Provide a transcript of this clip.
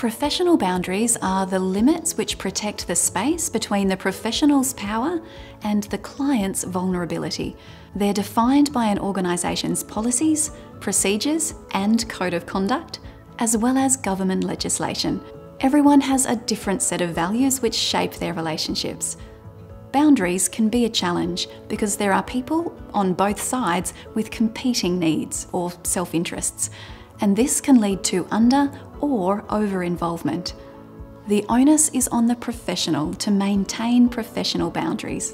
Professional boundaries are the limits which protect the space between the professional's power and the client's vulnerability. They're defined by an organisation's policies, procedures, and code of conduct, as well as government legislation. Everyone has a different set of values which shape their relationships. Boundaries can be a challenge because there are people on both sides with competing needs or self interests and this can lead to under or over involvement. The onus is on the professional to maintain professional boundaries.